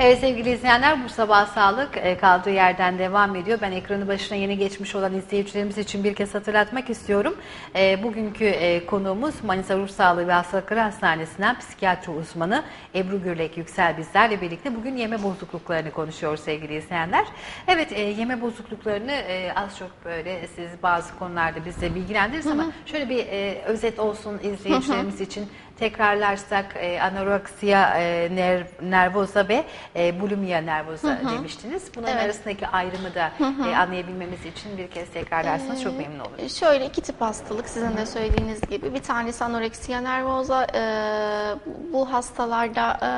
Evet sevgili izleyenler bu sabah sağlık e, kaldığı yerden devam ediyor. Ben ekranı başına yeni geçmiş olan izleyicilerimiz için bir kez hatırlatmak istiyorum. E, bugünkü e, konuğumuz Manisa Ruh Sağlığı ve Hastalıkları Hastanesi'nden psikiyatri uzmanı Ebru Gürlek Yüksel bizlerle birlikte bugün yeme bozukluklarını konuşuyoruz sevgili izleyenler. Evet e, yeme bozukluklarını e, az çok böyle siz bazı konularda bizle bilgilendiririz ama şöyle bir e, özet olsun izleyicilerimiz için tekrarlarsak e, anoreksiya e, ner, nervoza ve e, bulimia nervoza demiştiniz. Bunların Evet. arasındaki ayrımı da e, anlayabilmemiz için bir kez tekrarlarsanız çok memnun olurum. Ee, Şöyle iki tip hastalık sizin de söylediğiniz gibi. Bir tanesi anoreksiya nervoza. Ee, bu hastalarda e,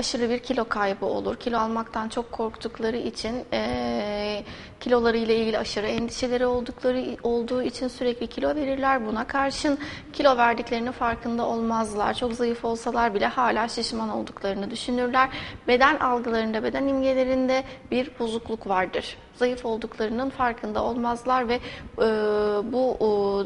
aşırı bir kilo kaybı olur. Kilo almaktan çok korktukları için e, kiloları ile ilgili aşırı endişeleri oldukları olduğu için sürekli kilo verirler. Buna karşın kilo verdiklerinin farkında olmazlar. Çok zayıf olsalar bile hala şişman olduklarını düşünürler. Beden algılarında, beden imgelerinde bir bozukluk vardır zayıf olduklarının farkında olmazlar ve e, bu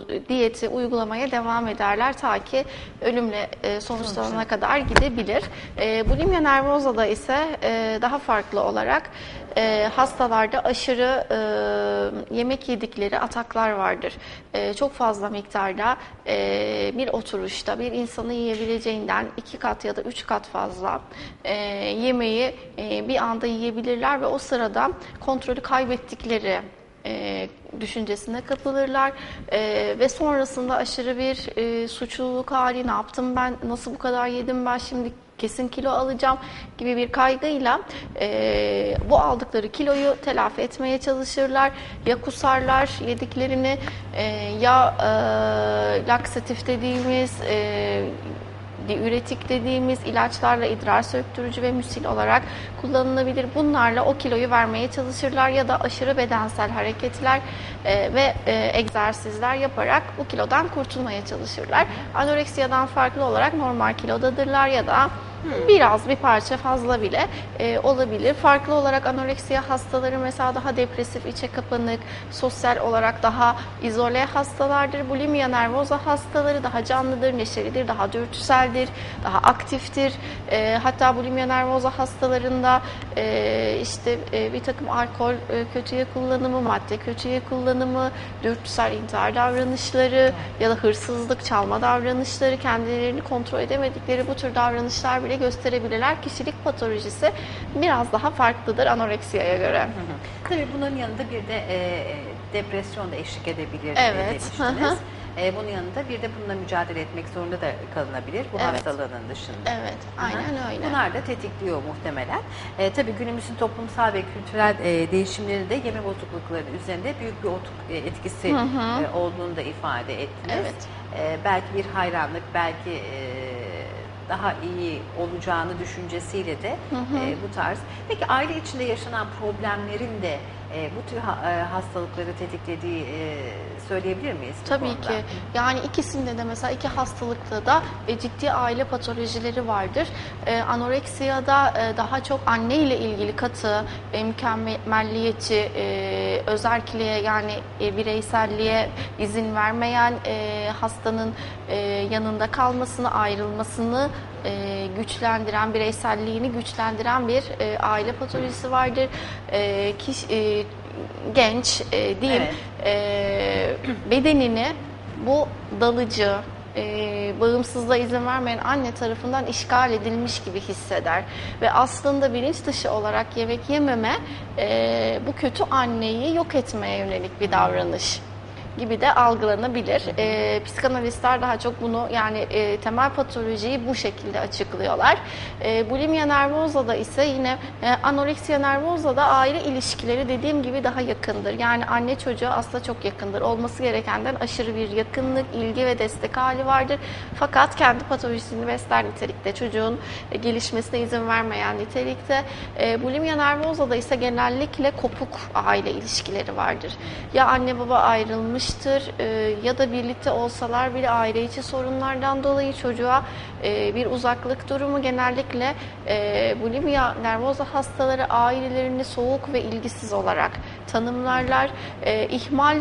e, diyeti uygulamaya devam ederler ta ki ölümle e, sonuçlanana kadar gidebilir. E, bulimia nervoza'da ise e, daha farklı olarak e, hastalarda aşırı e, yemek yedikleri ataklar vardır. E, çok fazla miktarda e, bir oturuşta bir insanı yiyebileceğinden iki kat ya da üç kat fazla e, yemeği e, bir anda yiyebilirler ve o sırada kontrolü kaybettikleri e, düşüncesine kapılırlar. E, ve sonrasında aşırı bir e, suçluluk hali ne yaptım ben? Nasıl bu kadar yedim ben şimdi kesin kilo alacağım gibi bir kaygıyla e, bu aldıkları kiloyu telafi etmeye çalışırlar ya kusarlar yediklerini e, ya e, laksatif dediğimiz e, diüretik dediğimiz ilaçlarla idrar söktürücü ve müsil olarak kullanılabilir. Bunlarla o kiloyu vermeye çalışırlar ya da aşırı bedensel hareketler e, ve e, egzersizler yaparak bu kilodan kurtulmaya çalışırlar. Anoreksiyadan farklı olarak normal kilodadırlar ya da biraz bir parça fazla bile e, olabilir. Farklı olarak anoreksiya hastaları mesela daha depresif, içe kapanık, sosyal olarak daha izole hastalardır. Bulimia nervoza hastaları daha canlıdır, neşelidir, daha dürtüseldir, daha aktiftir. E, hatta bulimia nervoza hastalarında e, işte e, bir takım alkol e, kötüye kullanımı, madde kötüye kullanımı, dürtüsel intihar davranışları ya da hırsızlık, çalma davranışları, kendilerini kontrol edemedikleri bu tür davranışlar bile gösterebilirler. Kişilik patolojisi biraz daha farklıdır anoreksiyaya göre. Tabii bunun yanında bir de e, depresyon da eşlik edebilir Evet, demiştiniz. hı hı. E, bunun yanında bir de bununla mücadele etmek zorunda da kalınabilir bu Evet. hastalığın dışında. Evet, aynen Hı hı. öyle. Bunlar da tetikliyor muhtemelen. E, tabii günümüzün toplumsal ve kültürel e, değişimleri de yeme bozuklukları üzerinde büyük bir otuk- e, etkisi e, olduğunu da ifade ettiniz. Evet. E, belki bir hayranlık, belki e, daha iyi olacağını düşüncesiyle de e, bu tarz. Peki aile içinde yaşanan problemlerin de e, bu tür ha- e, hastalıkları tetiklediği e, söyleyebilir miyiz? Tabii konuda? ki. Yani ikisinde de mesela iki hastalıkta da e, ciddi aile patolojileri vardır. E, anoreksiyada e, daha çok anne ile ilgili katı, e, mükemmelliyetçi, e, özerkliğe yani e, bireyselliğe izin vermeyen e, hastanın e, yanında kalmasını, ayrılmasını e, güçlendiren, bireyselliğini güçlendiren bir e, aile patolojisi vardır. E, kiş, e, genç e, diyeyim e, bedenini bu dalıcı, e, bağımsızlığa izin vermeyen anne tarafından işgal edilmiş gibi hisseder. Ve aslında bilinç dışı olarak yemek yememe e, bu kötü anneyi yok etmeye yönelik bir davranış gibi de algılanabilir. E, psikanalistler daha çok bunu yani e, temel patolojiyi bu şekilde açıklıyorlar. E, bulimia nervoza'da ise yine e, anoreksiya nervoza'da aile ilişkileri dediğim gibi daha yakındır. Yani anne çocuğa aslında çok yakındır. Olması gerekenden aşırı bir yakınlık, ilgi ve destek hali vardır. Fakat kendi patolojisini besler nitelikte. Çocuğun e, gelişmesine izin vermeyen nitelikte. E, bulimia nervoza'da ise genellikle kopuk aile ilişkileri vardır. Ya anne baba ayrılmıştır e, ya da birlikte olsalar bile aile içi sorunlardan dolayı çocuğa e, bir uzaklık durumu genellikle e, bulimia nervoza hastaları ailelerini soğuk ve ilgisiz olarak tanımlarlar. E, ihmal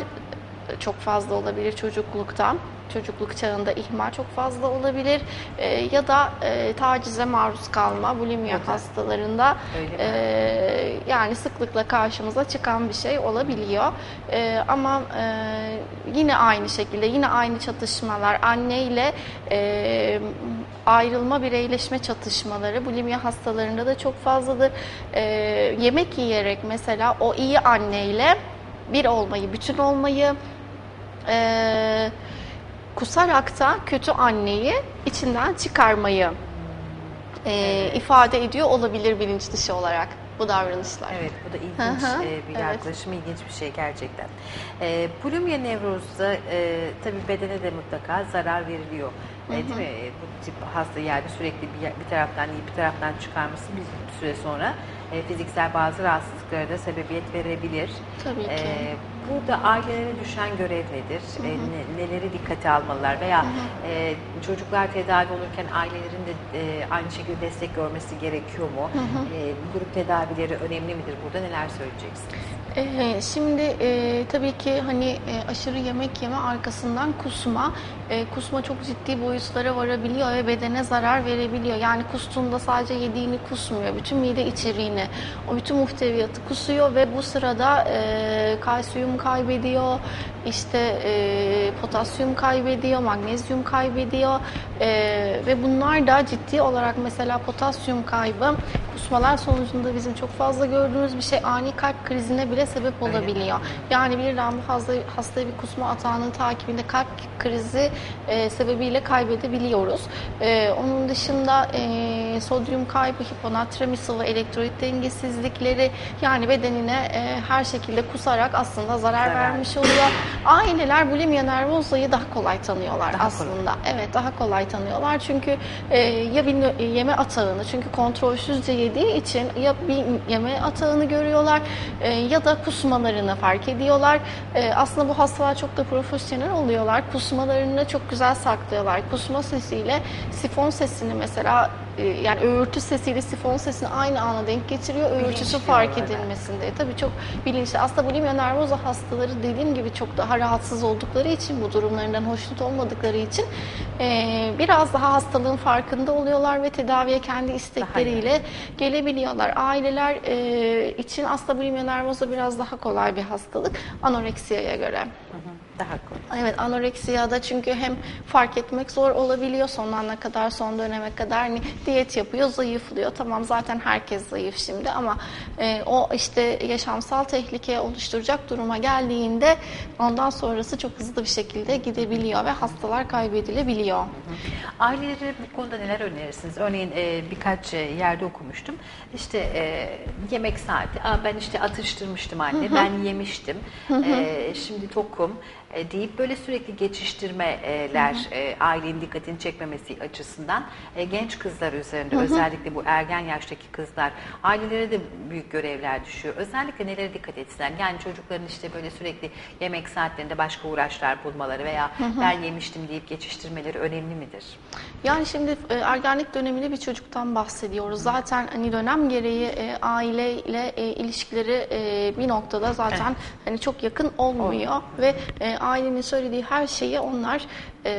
çok fazla olabilir çocuklukta. Çocukluk çağında ihmal çok fazla olabilir. E, ya da e, tacize maruz kalma bulimia Evet. hastalarında e, yani sıklıkla karşımıza çıkan bir şey olabiliyor. E, ama e, yine aynı şekilde yine aynı çatışmalar anne ile e, ayrılma bireyleşme çatışmaları bulimia hastalarında da çok fazladır. E, yemek yiyerek mesela o iyi anneyle bir olmayı, bütün olmayı e, kusarak da kötü anneyi içinden çıkarmayı e, ifade ediyor olabilir bilinç dışı olarak bu davranışlar. Evet bu da ilginç e, bir evet. yaklaşım, ilginç bir şey gerçekten. E, bulimia nevrozda e, tabii bedene de mutlaka zarar veriliyor. E, değil mi? E, Bu tip hasta yani sürekli bir, bir taraftan yiyip bir taraftan çıkarması bir süre sonra e, fiziksel bazı rahatsızlıklara da sebebiyet verebilir. Tabii ki. E, burada ailelere düşen görev nedir? E, ne- neleri dikkate almalılar? Veya e, çocuklar tedavi olurken ailelerin de e, aynı şekilde destek görmesi gerekiyor mu? E, grup tedavileri önemli midir? Burada neler söyleyeceksiniz? Ee, şimdi e, tabii ki hani e, aşırı yemek yeme arkasından kusma. E, kusma çok ciddi boyutlara varabiliyor ve bedene zarar verebiliyor. Yani kustuğunda sadece yediğini kusmuyor. Bütün mide içeriğini, o bütün muhteviyatı kusuyor ve bu sırada e, kalsiyum kaybediyor, işte e, potasyum kaybediyor, magnezyum kaybediyor E, ve bunlar da ciddi olarak mesela potasyum kaybı kusmalar sonucunda bizim çok fazla gördüğümüz bir şey ani kalp krizine bile sebep olabiliyor. Yani birden bu hasta, hastaya bir kusma atağının takibinde kalp krizi e, sebebiyle kaybedebiliyoruz. E, onun dışında e, sodyum kaybı, hiponatremi, sıvı elektrolit dengesizlikleri yani bedenine e, her şekilde kusarak aslında zarar, Zarar. vermiş oluyor. Aileler bulimia nervosa'yı daha kolay tanıyorlar Daha aslında aslında. Evet daha kolay tanıyorlar çünkü e, ya bir nö- yeme atağını çünkü kontrolsüzce yediği için ya bir yeme atağını görüyorlar e, ya da kusmalarını fark ediyorlar. E, aslında bu hastalar çok da profesyonel oluyorlar. Kusmalarını çok güzel saklıyorlar. Kusma sesiyle sifon sesini mesela yani öğürtü sesiyle sifon sesini aynı ana denk getiriyor. Öğürtüsü fark edilmesinde. Tabii çok bilinçli. Aslında bulimia nervosa hastaları dediğim gibi çok daha rahatsız oldukları için bu durumlarından hoşnut olmadıkları için e, biraz daha hastalığın farkında oluyorlar ve tedaviye kendi istekleriyle gelebiliyorlar. Aileler e, için aslında bulimia nervosa biraz daha kolay bir hastalık anoreksiyaya göre. Hı hı, Daha kolay. Evet anoreksiyada çünkü hem fark etmek zor olabiliyor son ana kadar son döneme kadar hani diyet yapıyor zayıflıyor tamam zaten herkes zayıf şimdi ama e, o işte yaşamsal tehlike oluşturacak duruma geldiğinde ondan sonrası çok hızlı bir şekilde gidebiliyor ve hastalar kaybedilebiliyor. Ailelere bu konuda neler önerirsiniz? Örneğin e, birkaç e, yerde okumuştum. İşte e, yemek saati. Aa, ben işte atıştırmıştım anne, ben yemiştim. E, şimdi tokum e, deyip böyle sürekli geçiştirmeler e, ailenin dikkatini çekmemesi açısından e, genç kızlar üzerinde özellikle bu ergen yaştaki kızlar ailelere de büyük görevler düşüyor. Özellikle nelere dikkat etsinler? Yani çocukların işte böyle sürekli yemek saatlerinde başka uğraşlar bulmaları veya ben yemiştim deyip geçiştirmeleri önemli midir? Yani şimdi e, ergenlik döneminde bir çocuktan bahsediyoruz. Zaten hani dönem gereği e, aileyle e, ilişkileri e, bir noktada zaten hani çok yakın olmuyor ve e, ailenin söylediği her şeyi onlar e,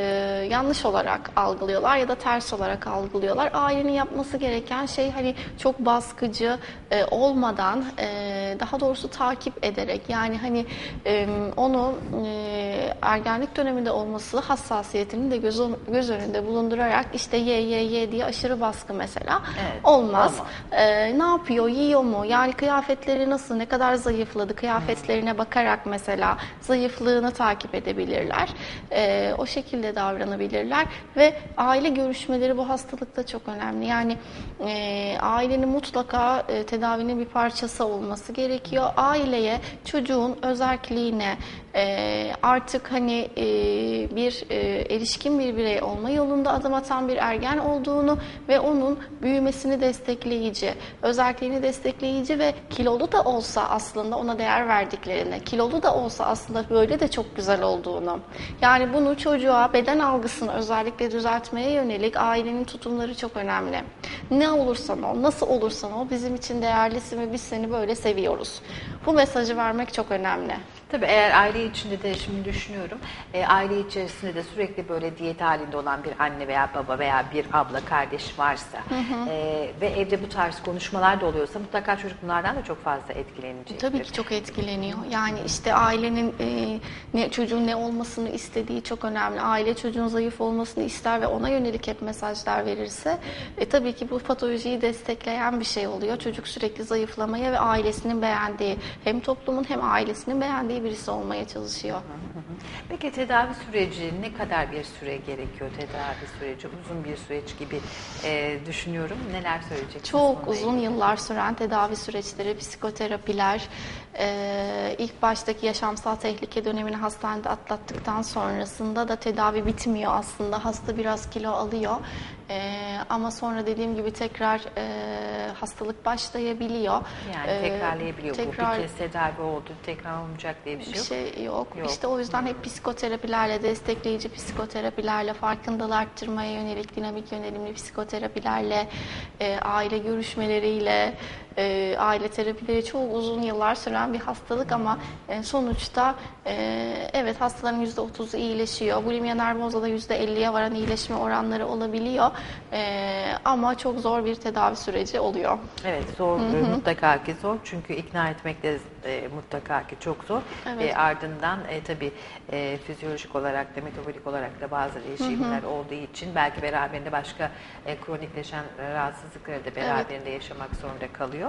yanlış olarak algılıyorlar ya da ters olarak algılıyorlar. Ailenin yapması gereken şey hani çok baskıcı e, olmadan e, daha doğrusu takip ederek yani hani e, onu e, ergenlik döneminde olması hassasiyetini de göz, göz önünde bulundurarak işte ye ye ye diye aşırı baskı mesela Evet, olmaz. E, ne yapıyor, yiyor mu? Yani kıyafetleri nasıl, ne kadar zayıfladı? Kıyafetlerine bakarak mesela zayıflığını takip edebilirler. E, o şekilde davranabilirler ve aile görüşmeleri bu hastalıkta çok önemli. Yani e, ailenin mutlaka e, tedavinin bir parçası olması gerekiyor. Aileye çocuğun özelliğine e, artık hani e, bir e, erişkin bir birey olma yolunda adım atan bir ergen olduğunu ve onun büyümesini destekleyici, özelliğini destekleyici ve kilolu da olsa aslında ona değer verdiklerini, kilolu da olsa aslında böyle de çok güzel olduğunu. Yani bunu çocuğa beden algısını özellikle düzeltmeye yönelik ailenin tutumları çok önemli. Ne olursan ol, nasıl olursan ol bizim için değerlisin ve biz seni böyle seviyoruz. Bu mesajı vermek çok önemli. Tabii eğer aile içinde de şimdi düşünüyorum, e, aile içerisinde de sürekli böyle diyet halinde olan bir anne veya baba veya bir abla kardeş varsa e, ve evde bu tarz konuşmalar da oluyorsa mutlaka çocuk bunlardan da çok fazla etkilenecek. Tabii ki çok etkileniyor. Yani işte ailenin e, ne çocuğun ne olmasını istediği çok önemli. Aile çocuğun zayıf olmasını ister ve ona yönelik hep mesajlar verirse e, tabii ki bu patolojiyi destekleyen bir şey oluyor. Çocuk sürekli zayıflamaya ve ailesinin beğendiği hem toplumun hem ailesinin beğendiği birisi olmaya çalışıyor. Peki tedavi süreci ne kadar bir süre gerekiyor tedavi süreci? Uzun bir süreç gibi e, düşünüyorum. Neler söyleyeceksiniz? Çok uzun ilgili? yıllar süren tedavi süreçleri, psikoterapiler, e, ilk baştaki yaşamsal tehlike dönemini hastanede atlattıktan sonrasında da tedavi bitmiyor aslında. Hasta biraz kilo alıyor. E, ama sonra dediğim gibi tekrar e, hastalık başlayabiliyor. Yani E, tekrarlayabiliyor. tekrar- Bu bir kez tedavi oldu, tekrar olmayacak diye bir şey bir yok. şey yok. Yok. İşte o yüzden hep psikoterapilerle, destekleyici psikoterapilerle, farkındalığı arttırmaya yönelik dinamik yönelimli psikoterapilerle, e, aile görüşmeleriyle, e, aile terapileri çok uzun yıllar süren bir hastalık ama e, sonuçta e, evet hastaların %30'u iyileşiyor. Bulimia nervoza'da %50'ye varan iyileşme oranları olabiliyor. E, ama çok zor bir tedavi süreci oluyor. Evet zor mutlaka ki zor çünkü ikna etmek de e, mutlaka ki çok zor. Evet. E, ardından e, tabii e, fizyolojik olarak da metabolik olarak da bazı değişimler olduğu için belki beraberinde başka e, kronikleşen rahatsızlıkları da beraberinde yaşamak zorunda kalıyor.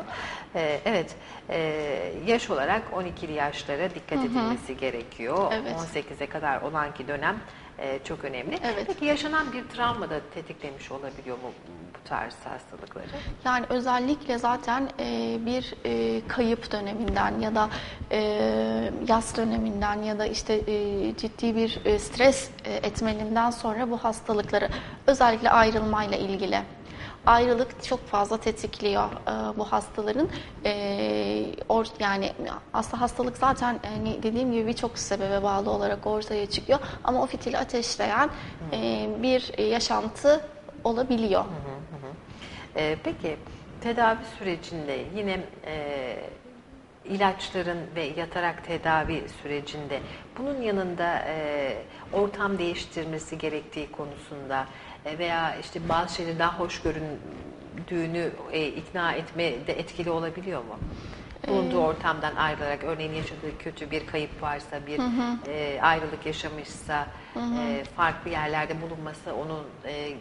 E, evet e, yaş olarak 12'li yaşlara dikkat edilmesi gerekiyor. Evet. 18'e kadar olan ki dönem e, çok önemli. Evet. Peki yaşanan bir travma da tetiklemiş olabiliyor mu bu tarz hastalıkları? Yani özellikle zaten e, bir e, kayıp döneminden ya da e, yas döneminden ya da işte e, ciddi bir e, stres e, etmeninden sonra bu hastalıkları özellikle ayrılmayla ilgili. Ayrılık çok fazla tetikliyor e, bu hastaların. E, or, yani aslında hastalık zaten hani dediğim gibi birçok sebebe bağlı olarak ortaya çıkıyor. Ama o fitili ateşleyen e, bir yaşantı olabiliyor. Ee, peki tedavi sürecinde yine e, ilaçların ve yatarak tedavi sürecinde bunun yanında e, ortam değiştirmesi gerektiği konusunda e, veya işte bazı şeyleri daha hoş göründüğünü e, ikna etme de etkili olabiliyor mu? Bulunduğu ortamdan ayrılarak örneğin yaşadığı kötü bir kayıp varsa, bir e, ayrılık yaşamışsa, e, farklı yerlerde bulunması onun e,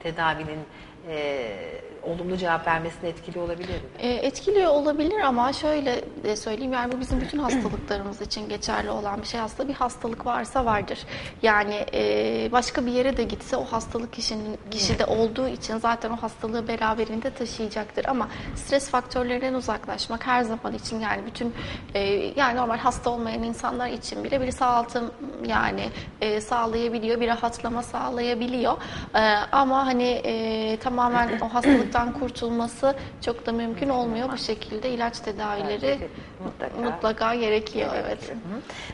tedavinin e, olumlu cevap vermesine etkili olabilir mi? E, etkiliyor olabilir ama şöyle de söyleyeyim yani bu bizim bütün hastalıklarımız için geçerli olan bir şey. Aslında bir hastalık varsa vardır. Yani e, başka bir yere de gitse o hastalık kişinin kişide olduğu için zaten o hastalığı beraberinde taşıyacaktır. Ama stres faktörlerinden uzaklaşmak her zaman için yani bütün e, yani normal hasta olmayan insanlar için bile bir sağaltım yani e, sağlayabiliyor, bir rahatlama sağlayabiliyor. E, ama hani e, tamamen o hastalıktan kurtulması çok da mümkün olmuyor. Bu şekilde ilaç tedavileri mutlaka. mutlaka gerekiyor. Evet. Hı.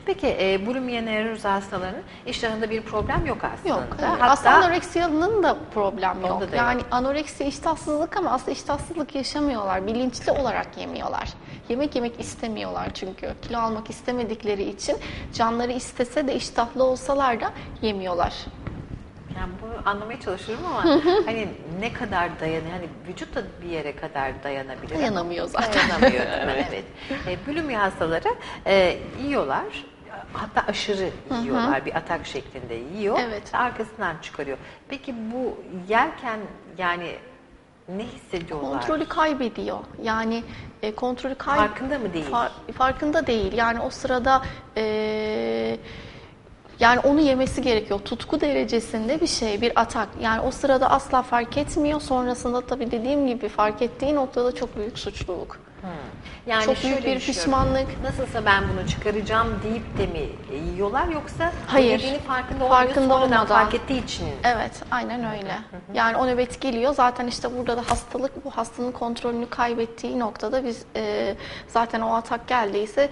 Peki e, bulimia nervosa hastalarının iştahında bir problem yok aslında. Yok. Hatta Aslında anoreksiyanın da problem yok. Da yani yok. anoreksiya iştahsızlık ama aslında iştahsızlık yaşamıyorlar. Bilinçli olarak yemiyorlar. Yemek yemek istemiyorlar çünkü. Kilo almak istemedikleri için canları istese de iştahlı olsalar da yemiyorlar. Yani bunu anlamaya çalışıyorum ama hani ne kadar dayanıyor? Hani vücut da bir yere kadar dayanabilir. Dayanamıyor zaten. Dayanamıyor değil mi? evet. E, bulimia hastaları e, yiyorlar. Hatta aşırı yiyorlar. Bir atak şeklinde yiyor. Evet. Arkasından çıkarıyor. Peki bu yerken yani ne hissediyorlar? Kontrolü kaybediyor. Yani e, kontrolü kay Farkında mı değil? Far- farkında değil. Yani o sırada e, yani onu yemesi gerekiyor. Tutku derecesinde bir şey, bir atak. Yani o sırada asla fark etmiyor. Sonrasında tabii dediğim gibi fark ettiği noktada çok büyük suçluluk. Yani Çok büyük bir pişmanlık. Nasılsa ben bunu çıkaracağım deyip de mi yiyorlar yoksa Hayır. yediğini farkında olmuyor Farkında sonradan olmadan. fark ettiği için Evet, aynen öyle. Yani o nöbet geliyor. Zaten işte burada da hastalık, bu hastanın kontrolünü kaybettiği noktada biz e, zaten o atak geldiyse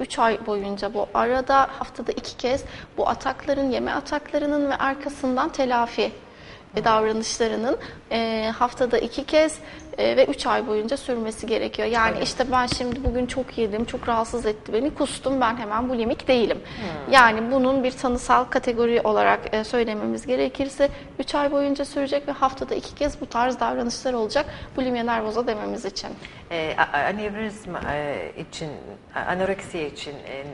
3 ay boyunca bu. Arada haftada iki kez bu atakların, yeme ataklarının ve arkasından telafi davranışlarının e, haftada iki kez e, ve 3 ay boyunca sürmesi gerekiyor. Yani Evet. işte ben şimdi bugün çok yedim, çok rahatsız etti beni, kustum ben hemen bulimik değilim. Yani bunun bir tanısal kategori olarak e, söylememiz gerekirse 3 ay boyunca sürecek ve haftada iki kez bu tarz davranışlar olacak bulimia nervosa dememiz için. E, a- a- anevrizma e, için, anoreksiye için e,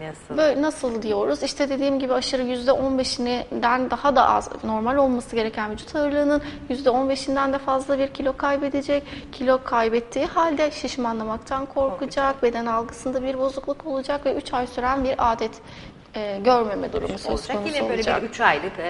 nasıl? Böyle nasıl diyoruz? İşte dediğim gibi aşırı %15'inden daha da az normal olması gereken vücut ağırlığının %15'inden de fazla bir kilo kaybedecek. Kilo kaybettiği halde şişmanlamaktan korkacak, beden algısında bir bozukluk olacak ve 3 ay süren bir adet e, görmeme durumu söz olacak. konusu Yine böyle olacak. bir 3 aylık e,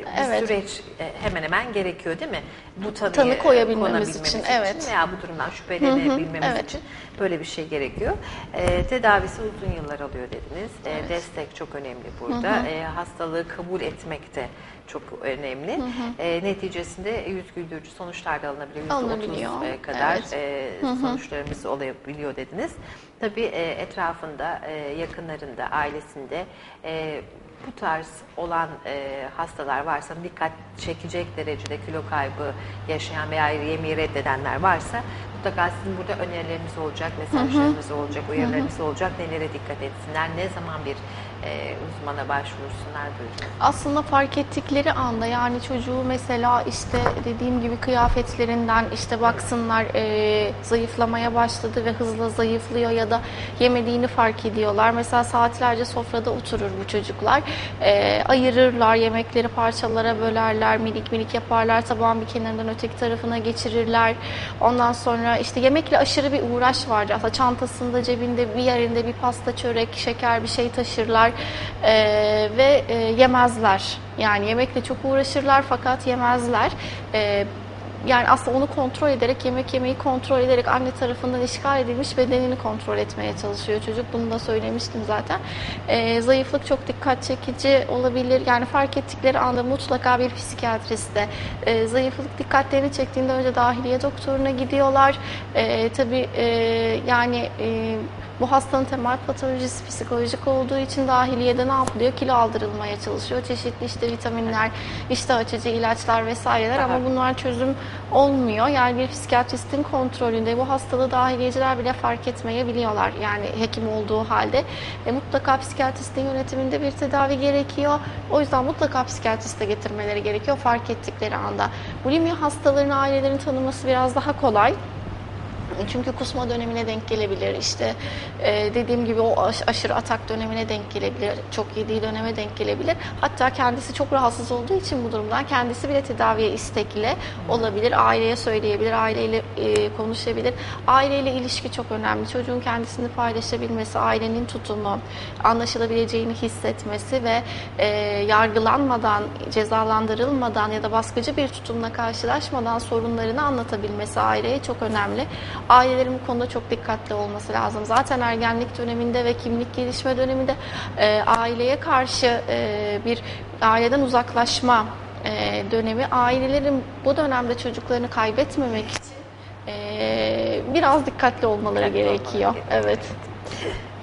bir Evet. süreç e, hemen hemen gerekiyor değil mi? Bu tanıyı Tanı koyabilmemiz konabilmemiz için, evet. veya bu durumdan şüphelenebilmemiz evet. için böyle bir şey gerekiyor. E, tedavisi uzun yıllar alıyor dediniz. E, destek çok önemli burada. E, hastalığı kabul etmek de çok önemli. E, neticesinde yüz güldürücü sonuçlar da alınabiliyor. Alınabiliyor, %30 e, kadar evet. e, sonuçlarımız olabiliyor dediniz. Tabii e, etrafında, e, yakınlarında, ailesinde e, bu tarz olan e, hastalar varsa dikkat çekecek derecede kilo kaybı yaşayan veya yemeği reddedenler varsa mutlaka sizin burada önerileriniz olacak, mesajlarınız olacak, uyarılarınız olacak. Nelere dikkat etsinler, ne zaman bir e, uzmana başvursunlar buyurun. Aslında fark ettikleri anda yani çocuğu mesela işte dediğim gibi kıyafetlerinden işte baksınlar e, zayıflamaya başladı ve hızla zayıflıyor ya da yemediğini fark ediyorlar. Mesela saatlerce sofrada oturur bu çocuklar. E, ayırırlar yemekleri parçalara bölerler minik minik yaparlar tabağın bir kenarından öteki tarafına geçirirler. Ondan sonra işte yemekle aşırı bir uğraş var. Aslında çantasında cebinde bir yerinde bir pasta çörek şeker bir şey taşırlar E, ve e, yemezler. Yani yemekle çok uğraşırlar fakat yemezler. E, yani aslında onu kontrol ederek, yemek yemeyi kontrol ederek anne tarafından işgal edilmiş bedenini kontrol etmeye çalışıyor çocuk. Bunu da söylemiştim zaten. Ee, zayıflık çok dikkat çekici olabilir. Yani fark ettikleri anda mutlaka bir psikiyatriste e, zayıflık dikkatlerini çektiğinde önce dahiliye doktoruna gidiyorlar. E, tabii e, yani e, bu hastanın temel patolojisi psikolojik olduğu için dahiliyede ne yapılıyor? Kilo aldırılmaya çalışıyor. Çeşitli işte vitaminler, iştah açıcı ilaçlar vesaireler Aha. ama bunlar çözüm olmuyor. Yani bir psikiyatristin kontrolünde bu hastalığı dahiliyeciler bile fark etmeyebiliyorlar. Yani hekim olduğu halde. E, mutlaka psikiyatristin yönetiminde bir tedavi gerekiyor. O yüzden mutlaka psikiyatriste getirmeleri gerekiyor fark ettikleri anda. Bulimia hastalarını ailelerin tanıması biraz daha kolay. Çünkü kusma dönemine denk gelebilir. İşte e, dediğim gibi o aş- aşırı atak dönemine denk gelebilir. Çok yediği döneme denk gelebilir. Hatta kendisi çok rahatsız olduğu için bu durumdan kendisi bile tedaviye istekli olabilir. Aileye söyleyebilir, aileyle e, konuşabilir. Aileyle ilişki çok önemli. Çocuğun kendisini paylaşabilmesi, ailenin tutumu, anlaşılabileceğini hissetmesi ve e, yargılanmadan, cezalandırılmadan ya da baskıcı bir tutumla karşılaşmadan sorunlarını anlatabilmesi aileye çok önemli. Ailelerin bu konuda çok dikkatli olması lazım. Zaten ergenlik döneminde ve kimlik gelişme döneminde e, aileye karşı e, bir aileden uzaklaşma e, dönemi. Ailelerin bu dönemde çocuklarını kaybetmemek için e, biraz dikkatli olmaları Dikkatli olmaları gerekiyor. gerekiyor. Evet.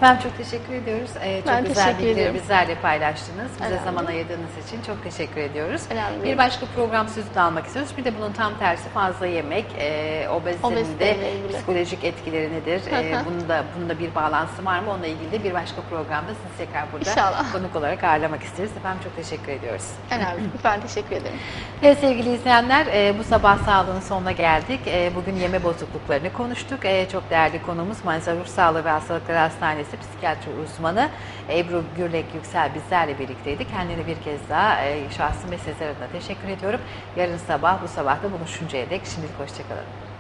Efendim çok teşekkür ediyoruz. Ee, çok Ben güzel teşekkür bilgileri ediyorum. bizlerle paylaştınız. Bize Önemli. zaman ayırdığınız için çok teşekkür ediyoruz. Önemli Bir başka program sözünü almak istiyoruz. Bir de bunun tam tersi fazla yemek, e, obezitenin de Obeziteyle ilgili. psikolojik etkileri nedir? E, bunun da bunun da bir bağlantısı var mı? Onunla ilgili de bir başka programda sizi tekrar burada İnşallah. konuk olarak ağırlamak isteriz. Efendim çok teşekkür ediyoruz. Önemli. Ben teşekkür ederim. Evet sevgili izleyenler e, bu sabah sağlığın sonuna geldik. E, bugün yeme bozukluklarını konuştuk. E, çok değerli konuğumuz Manisa Ruh Sağlığı ve Hastalıkları Hastanesi psikiyatri uzmanı Ebru Gürlek Yüksel bizlerle birlikteydi. Kendine bir kez daha e, şahsım ve sizler adına teşekkür ediyorum. Yarın sabah bu sabah da buluşuncaya dek şimdilik hoşçakalın.